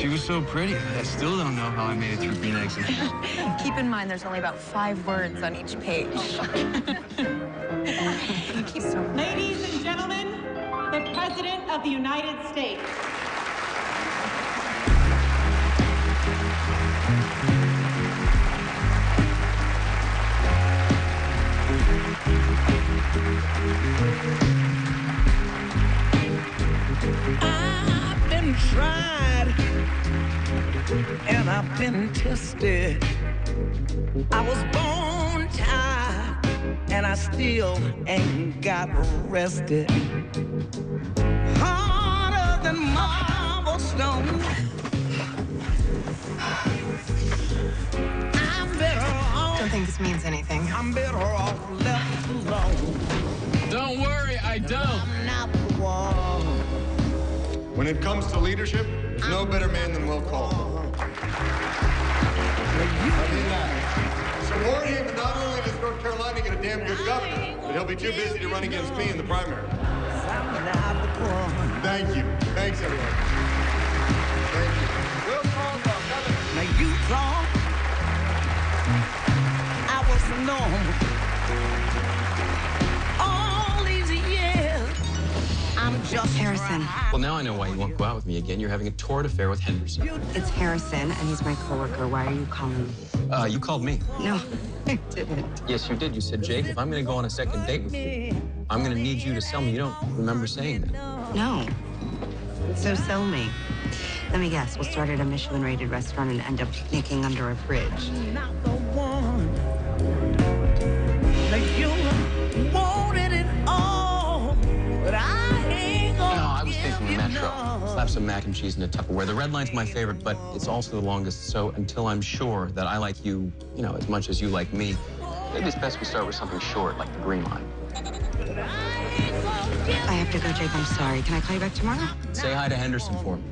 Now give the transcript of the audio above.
She was so pretty. I still don't know how I made it through green eggs. Keep in mind, there's only about five words on each page. Thank you so much. Ladies and gentlemen, the President of the United States. I've been tried and I've been tested. I was born tired and I still ain't got arrested. Harder than marble stone. I'm better off. Don't think this means anything. I'm better off left alone. Don't worry, I don't. I'm not the one. When it comes to leadership, there's no better man than Will Caldwell. I mean that. So Warren Haven not only does North Carolina get a damn good governor, but he'll be too busy to run against me in the primary. Thank you. Thanks, everyone. Thank you. Will. Now you thought I was normal. Harrison. Well, now I know why you won't go out with me again. You're having a torrid affair with Henderson. It's Harrison, and he's my coworker. Why are you calling? Me? Uh, you called me. No, I didn't. Yes, you did. You said, Jake, if I'm going to go on a second date with you, I'm going to need you to sell me. You don't remember saying that. No. So sell me. Let me guess. We'll start at a Michelin-rated restaurant and end up picnicking under a bridge. Mac and cheese in a Tupperware. The red line's my favorite, but it's also the longest. So until I'm sure that I like you, you know, as much as you like me, maybe it's best we start with something short, like the green line. I have to go, Jake. I'm sorry. Can I call you back tomorrow? Say hi to Henderson for me.